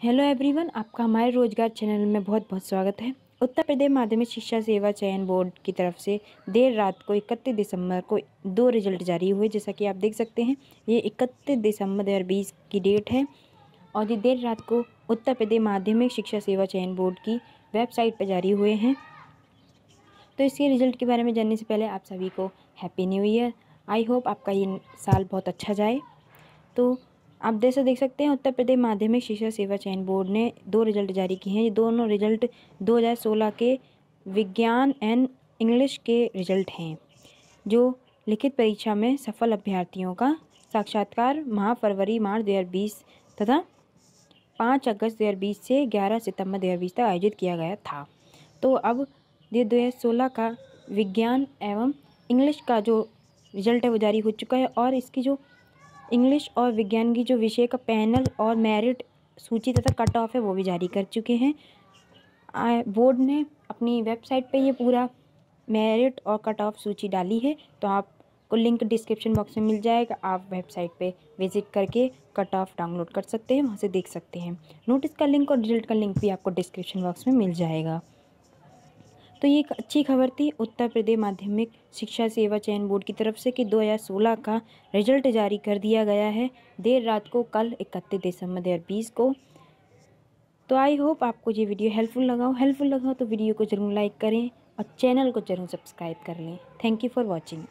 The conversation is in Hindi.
हेलो एवरीवन आपका हमारे रोज़गार चैनल में बहुत बहुत स्वागत है। उत्तर प्रदेश माध्यमिक शिक्षा सेवा चयन बोर्ड की तरफ़ से देर रात को इकतीस दिसंबर को दो रिज़ल्ट जारी हुए, जैसा कि आप देख सकते हैं। ये इकतीस दिसंबर दो हज़ार बीस की डेट है और ये देर रात को उत्तर प्रदेश माध्यमिक शिक्षा सेवा चयन बोर्ड की वेबसाइट पर जारी हुए हैं। तो इसके रिज़ल्ट के बारे में जानने से पहले आप सभी को happy new year I hope आपका ये साल बहुत अच्छा जाए। तो आप जैसे देख सकते हैं, उत्तर प्रदेश माध्यमिक शिक्षा सेवा चयन बोर्ड ने दो रिज़ल्ट जारी किए हैं। ये दोनों रिज़ल्ट 2016 के विज्ञान एंड इंग्लिश के रिज़ल्ट हैं, जो लिखित परीक्षा में सफल अभ्यर्थियों का साक्षात्कार माह फरवरी, मार्च दो हज़ार बीस तथा पाँच अगस्त दो हज़ार बीस से ग्यारह सितंबर दो हज़ार बीस तक आयोजित किया गया था। तो अब ये दो का विज्ञान एवं इंग्लिश का जो रिज़ल्ट है, वो जारी हो चुका है और इसकी जो इंग्लिश और विज्ञान की जो विषय का पैनल और मेरिट सूची तथा कट ऑफ़ है, वो भी जारी कर चुके हैं। बोर्ड ने अपनी वेबसाइट पे ये पूरा मेरिट और कट ऑफ़ सूची डाली है तो आपको लिंक डिस्क्रिप्शन बॉक्स में मिल जाएगा। आप वेबसाइट पे विज़िट करके कट ऑफ़ डाउनलोड कर सकते हैं, वहाँ से देख सकते हैं। नोटिस का लिंक और रिज़ल्ट का लिंक भी आपको डिस्क्रिप्शन बॉक्स में मिल जाएगा। तो ये एक अच्छी खबर थी उत्तर प्रदेश माध्यमिक शिक्षा सेवा चयन बोर्ड की तरफ़ से कि 2016 का रिज़ल्ट जारी कर दिया गया है। देर रात को कल इकतीस दिसंबर दो हज़ार को। तो आई होप आपको ये वीडियो हेल्पफुल लगाओ हेल्पफुल लगाओ तो वीडियो को ज़रूर लाइक करें और चैनल को ज़रूर सब्सक्राइब कर लें। Thank you for watching.